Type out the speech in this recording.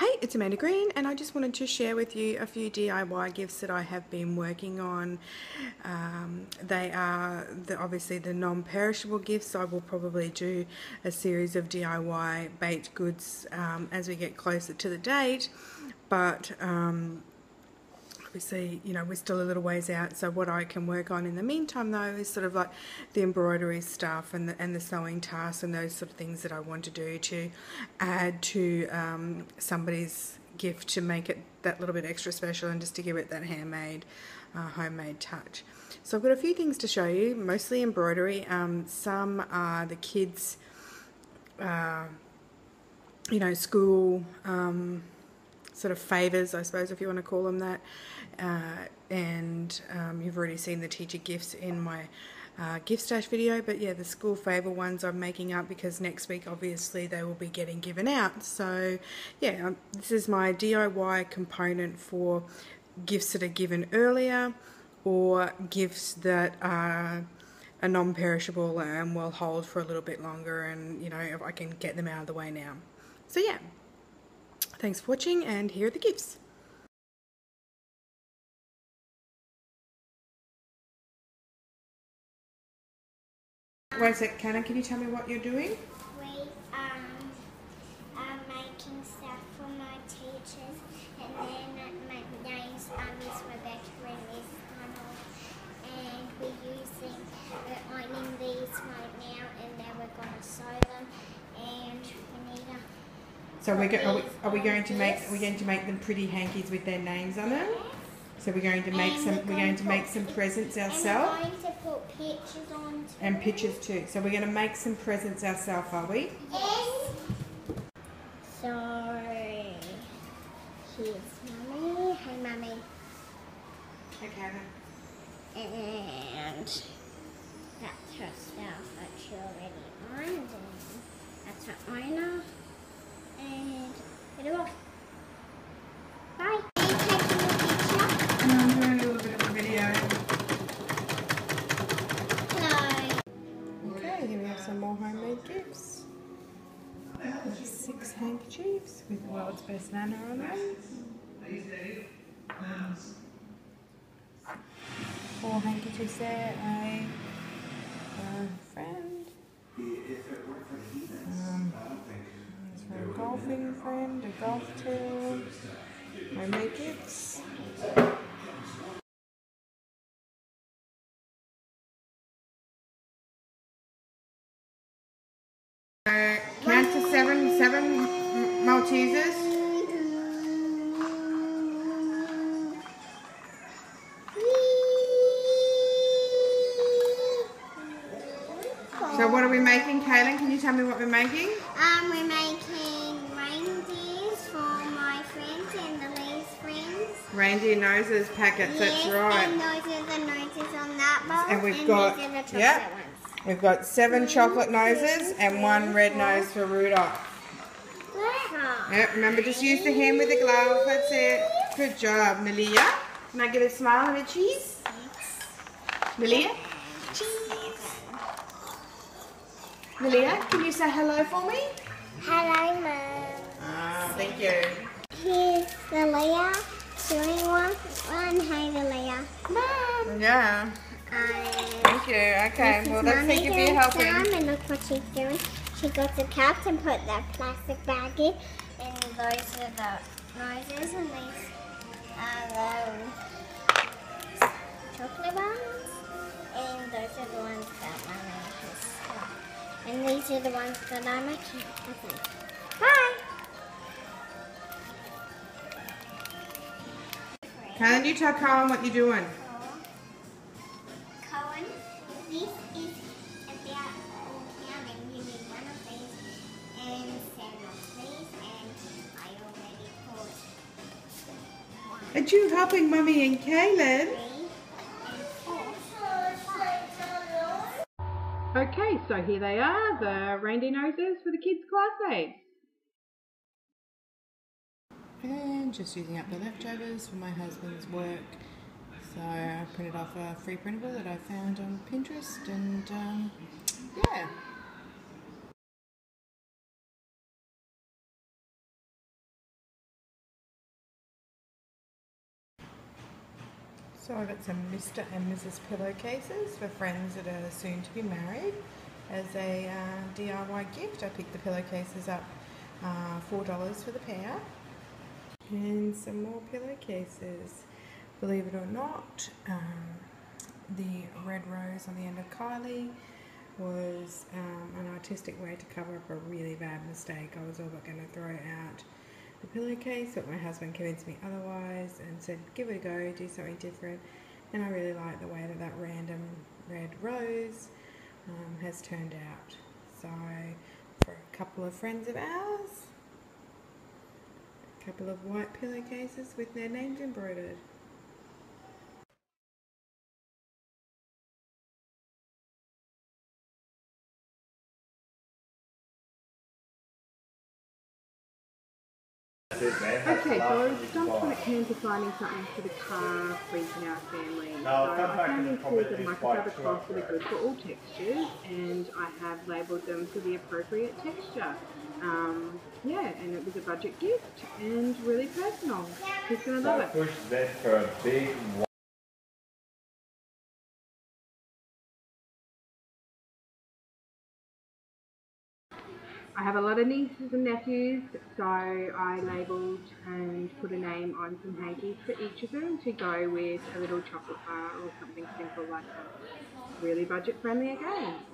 Hey, it's Amanda Green, and I just wanted to share with you a few DIY gifts that I have been working on. Um, they are the, obviously the non perishable gifts. I will probably do a series of DIY baked goods um, as we get closer to the date, but um, obviously, you know, we're still a little ways out. So what I can work on in the meantime, though, is sort of like the embroidery stuff and the, and the sewing tasks and those sort of things that I want to do to add to um, somebody's gift to make it that little bit extra special and just to give it that handmade, uh, homemade touch. So I've got a few things to show you, mostly embroidery. Um, some are the kids, uh, you know, school. Um, sort of favours, I suppose, if you want to call them that. Uh, and um, you've already seen the teacher gifts in my uh, gift stash video, but yeah, the school favour ones I'm making up because next week obviously they will be getting given out. So yeah, um, this is my DIY component for gifts that are given earlier or gifts that are a non-perishable and will hold for a little bit longer and you know if I can get them out of the way now. So yeah, Thanks for watching and here are the gifts. One sec, Cannon, can you tell me what you're doing? We um, are making stuff for my teachers and then my name's um, Miss Rebecca and Miss Arnold and we're using, we're ironing these right now and then we're going to sew them and we need a so we're go are, we, are we going to make are we going to make them pretty hankies with their names on them? So we're going to make and some we're going, to make some presents ourselves. And we're going to put pictures on too. And pictures too. So we're going to make some presents ourselves, are we? Yes. So here's mummy. Hey mummy. Okay. And that's her stuff that she already ironed. That's her ironer and hit it off. Bye. And I'm doing a little bit of a video. Hello. Okay, here we have some more homemade gifts. Six handkerchiefs with the world's best nana on them. Four handkerchiefs there, a, a friend. Um, a golfing friend, a golf tool, my makeups. Uh, count to seven, seven Maltesers. Can you tell me what we're making? Um, we're making reindeers for my friends and the Lee's friends. Reindeer noses packets, yes, that's right. and those are the noses on that bowl. And we've and got, these are the chocolate yeah, ones. we've got seven chocolate noses and one red nose for Rudolph. Wow. Yep, remember just use the hand with the glove, that's it. Good job, Malia. Can I get a smile and a cheese? Malia? Cheese. Malia, can you say hello for me? Hello, Mum. Ah, thank you. Here's the Leah doing one. One, hey, the Leah. Mom. Yeah, And thank you. Okay, well is let's Mummy thank you for your doing helping. And look what she's doing. She got the cups and put that plastic bag in. And those are the noses and these are the these are the ones that I'm making. Okay. Bye. Can you tell Colin what you're doing? Cohen, this is about counting. You need one of these and seven of these, and I already put one, Are you helping Mummy and Kaylin? So here they are, the reindeer noses for the kids' classmates. And just using up the leftovers for my husband's work. So I printed off a free printable that I found on Pinterest and um, yeah. So I've got some Mr. and Mrs. pillowcases for friends that are soon to be married as a uh, DIY gift. I picked the pillowcases up uh, $4 for the pair. And some more pillowcases. Believe it or not, um, the red rose on the end of Kylie was um, an artistic way to cover up a really bad mistake. I was all but going to throw out the pillowcase, but my husband convinced me otherwise and said, give it a go, do something different. And I really like the way that that random red rose um, has turned out. So, for a couple of friends of ours, a couple of white pillowcases with their names embroidered. Okay, so I was stumped when it came to finding something for the car freaking our family. so I found these tools of microfiber cloth that are good for all textures and I have labelled them for the appropriate texture. Um, yeah, and it was a budget gift and really personal. Who's going to love it? push that for a big I have a lot of nieces and nephews, so I labelled and put a name on some hankies for each of them to go with a little chocolate bar or something simple like that. Really budget friendly again.